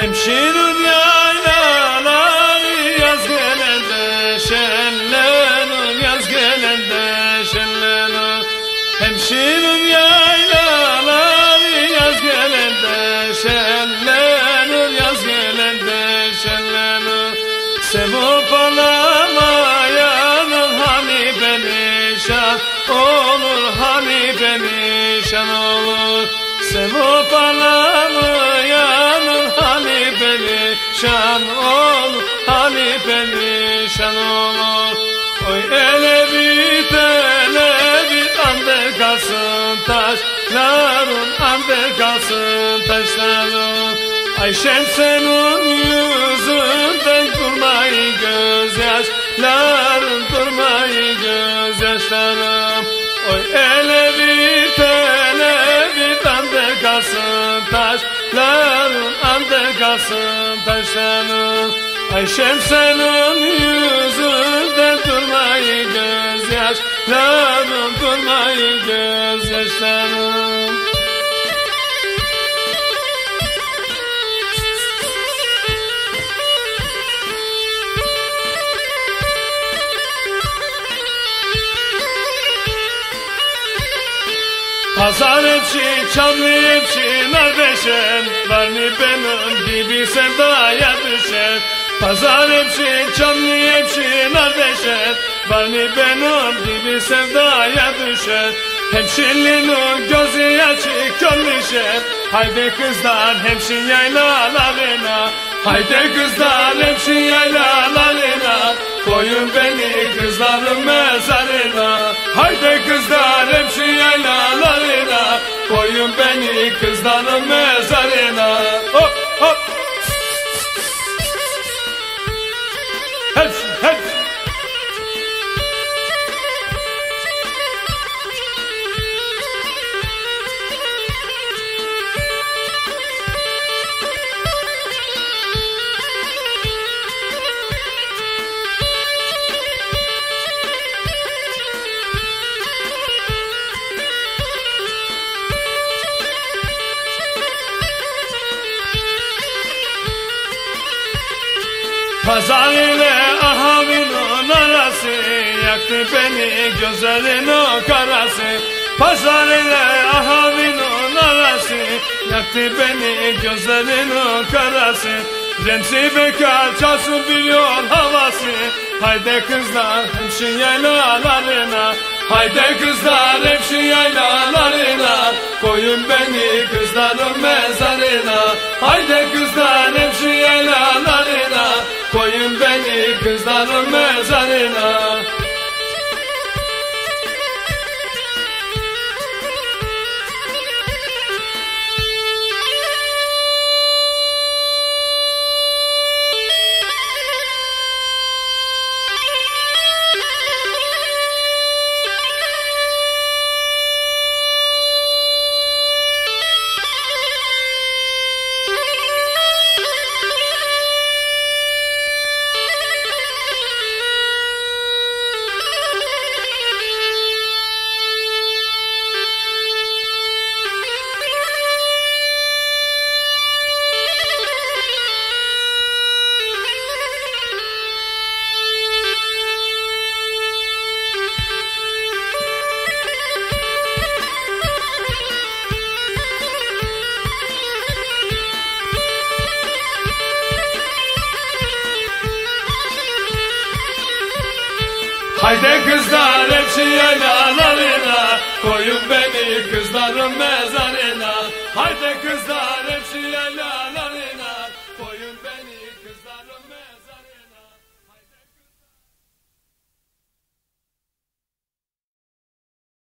Hemşirin yaylaları yaz gelende şenlenir Yaz gelende şenlenir. Hemşirin yaylaları yaz gelende şenlenir Yaz gelende şenlenir. Sevap alamayanın hani perişan olur Hani perişan olur. Sevap alamayanın perişan olur Hani perişan olur. Oy ele bit ele bit ande kalsın taşların ande kalsın taşların Ayşem senin yüzünden durmayı gözyaşların durmayı gözyaşlarım. Oy ele kalsın taşların ande kalsın taşların. Ayşem senin yüzünden durmayı gözyaşlarım durmayı gözyaşlarım Pazar hepsi, çamlı hepsi, nardeşen Var mı benim gibi sevdaya düşen Pazar hepsi, çamlı hepsi, nardeşen Var mı benim gibi sevdaya düşen Hemşirinin gözü açık gönlüşen Haydi kızlar hemşin yaylalarına. Haydi kızlar hemşin yaylalarına. Koyun beni kızların mezarına. Haydi kızlar hemşin That's Pazar ile ahavinin arası Yaktı beni gözlerinin karası. Pazar ile ahavinin arası Yaktı beni gözlerinin karası. Remzi bekar çalsın bir yol havası. Haydi kızlar hemşin yaylalarına. Haydi kızlar hemşin yaylalarına. Koyun beni kızların mezarına. Haydi kızlar Haydi kızlar hepsiye analarına Koyun beni kızların mezarına. Haydi kızlar hepsiye analarına